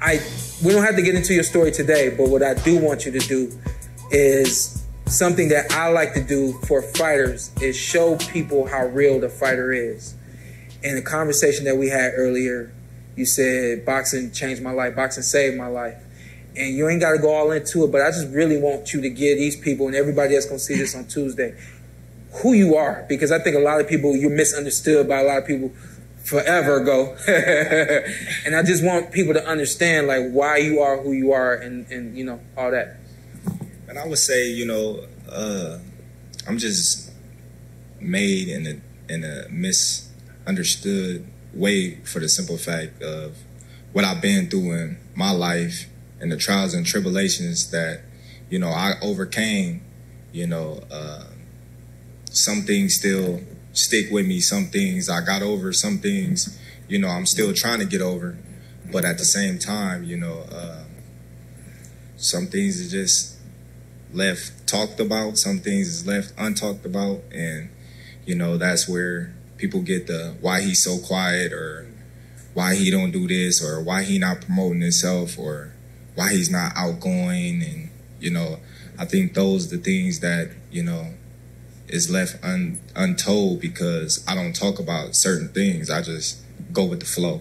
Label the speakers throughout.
Speaker 1: I we don't have to get into your story today, but what I do want you to do is something that I like to do for fighters is show people how real the fighter is. In the conversation that we had earlier, you said boxing changed my life, boxing saved my life. And you ain't got to go all into it, but I just really want you to give these people and everybody that's going to see this on Tuesday who you are because I think a lot of people you're misunderstood by a lot of people forever ago. and I just want people to understand like why you are who you are and, and you know, all that.
Speaker 2: And I would say, you know, uh, I'm just made in a in a misunderstood way for the simple fact of what I've been through in my life and the trials and tribulations that, you know, I overcame, you know, uh, some things still stick with me. Some things I got over. Some things, you know, I'm still trying to get over. But at the same time, you know, uh, some things are just left talked about. Some things is left untalked about, and you know that's where people get the why he's so quiet or why he don't do this or why he not promoting himself or why he's not outgoing and you know I think those the things that you know is left un, untold because I don't talk about certain things. I just go with the flow,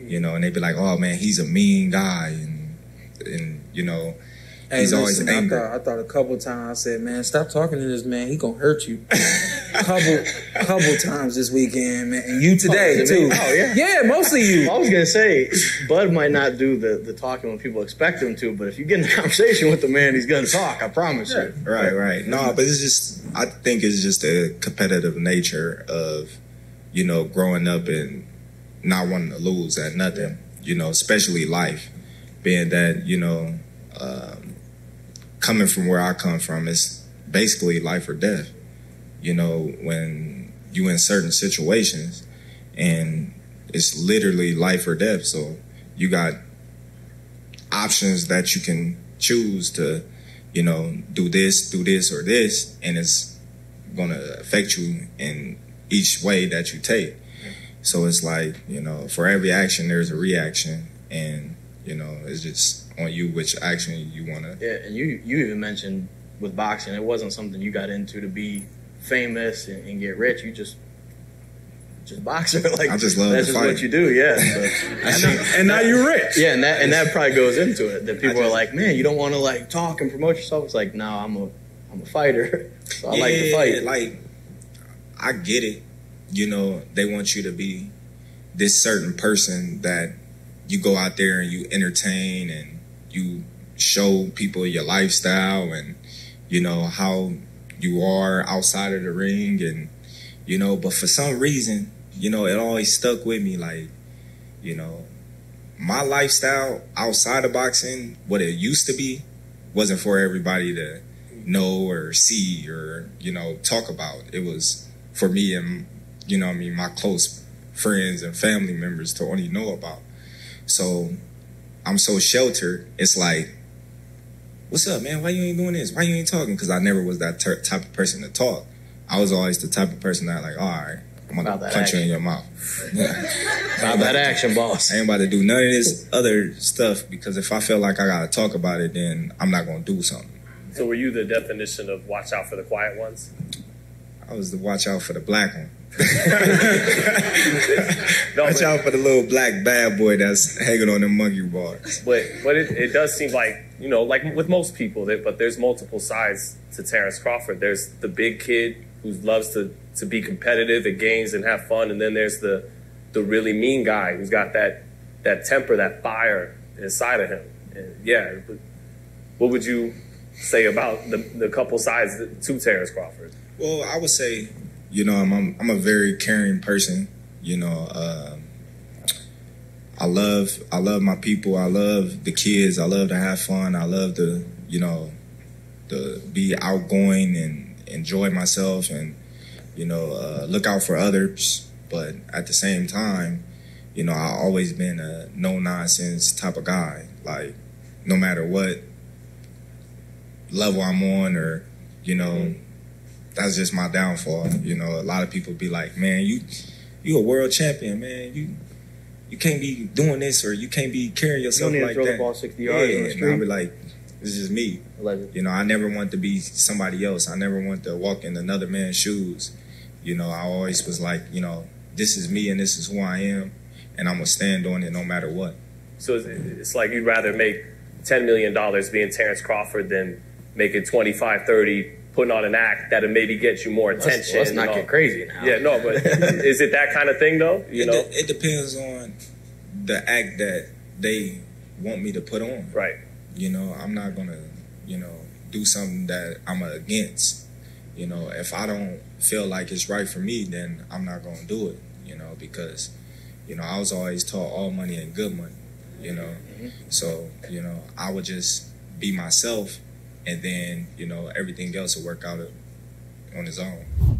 Speaker 2: you know. And they be like, "Oh man, he's a mean guy," and and you know,
Speaker 1: Hey,
Speaker 2: he's
Speaker 1: listen,
Speaker 2: always
Speaker 1: I
Speaker 2: angry.
Speaker 1: thought, I thought a couple times I said, "Man, stop talking to this man. He gonna hurt you." couple, couple times this weekend, man, and you today
Speaker 3: Oh,
Speaker 1: too.
Speaker 3: oh, yeah.
Speaker 1: yeah, mostly you.
Speaker 3: I was gonna say, Bud might not do the, the talking when people expect him to, but if you get in a conversation with the man, he's gonna talk. I promise you.
Speaker 2: Right, right. No, but it's just I think it's just a competitive nature of, you know, growing up and not wanting to lose at nothing. You know, especially life, being that you know, um, coming from where I come from, it's basically life or death. You know, when you in certain situations, and it's literally life or death. So you got options that you can choose to you know, do this, do this, or this, and it's going to affect you in each way that you take. So it's like, you know, for every action, there's a reaction, and, you know, it's just on you which action you want to.
Speaker 3: Yeah, and you you even mentioned with boxing, it wasn't something you got into to be famous and, and get rich. You just just boxer. Like
Speaker 2: I just love
Speaker 3: that's just
Speaker 2: fight.
Speaker 3: what you do. Yeah. So,
Speaker 4: And now you're rich.
Speaker 3: yeah, and that and that probably goes into it. That people
Speaker 2: I
Speaker 3: are like, man, you don't want to like talk and promote yourself. It's like, no, I'm a I'm a fighter. So I like to fight.
Speaker 2: Like, I get it. You know, they want you to be this certain person that you go out there and you entertain and you show people your lifestyle and you know how you are outside of the ring and you know but for some reason you know it always stuck with me like you know my lifestyle outside of boxing what it used to be wasn't for everybody to know or see or you know talk about. It was for me and you know i mean my close friends and family members to only know about. So i'm so sheltered. It's like what's up man why you ain't doing this why you ain't talking because i never was that ter- type of person to talk i was always the type of person that like all right i'm gonna
Speaker 3: About that
Speaker 2: punch you in your mouth yeah.
Speaker 3: About that action, boss.
Speaker 2: I ain't about to do none of this other stuff because if I feel like I gotta talk about it, then I'm not gonna do something.
Speaker 4: So were you the definition of watch out for the quiet ones?
Speaker 2: I was the watch out for the black one.
Speaker 4: No,
Speaker 2: Watch
Speaker 4: but,
Speaker 2: out for the little black bad boy that's hanging on the monkey bars.
Speaker 4: but but it, it does seem like you know, like with most people, that but there's multiple sides to Terence Crawford. There's the big kid who loves to to be competitive at games and have fun, and then there's the the really mean guy who's got that that temper, that fire inside of him. And yeah, but what would you say about the the couple sides to Terence Crawford?
Speaker 2: Well, I would say, you know, I'm I'm, I'm a very caring person. You know, um, I love I love my people. I love the kids. I love to have fun. I love to you know to be outgoing and enjoy myself and you know uh, look out for others. But at the same time, you know, I always been a no nonsense type of guy. Like no matter what level I'm on or you know that's just my downfall. You know, a lot of people be like, "Man, you you a world champion, man. You you can't be doing this or you can't be carrying yourself
Speaker 3: to
Speaker 2: like
Speaker 3: throw the
Speaker 2: that.
Speaker 3: ball 60 yards on the
Speaker 2: yeah, and. I'll be like, this is me.
Speaker 3: Allegedly.
Speaker 2: You know, I never want to be somebody else. I never want to walk in another man's shoes. You know, I always was like, you know, this is me and this is who I am, and I'm gonna stand on it no matter what.
Speaker 4: So it's, it's like you'd rather make $10 million being Terence Crawford than making 25, 30, putting on an act that'll maybe get you more
Speaker 3: Let's,
Speaker 4: attention.
Speaker 3: let's
Speaker 4: and
Speaker 3: not
Speaker 4: all.
Speaker 3: get crazy now.
Speaker 4: Yeah, no, but is it that kind of thing though? You
Speaker 2: it,
Speaker 4: know?
Speaker 2: de- it depends on the act that they want me to put on.
Speaker 4: Right.
Speaker 2: You know, I'm not gonna, you know, do something that I'm against. You know, if I don't feel like it's right for me, then I'm not gonna do it. You know, because, you know, I was always taught all money and good money. You know, mm-hmm. so you know, I would just be myself, and then you know everything else will work out on its own.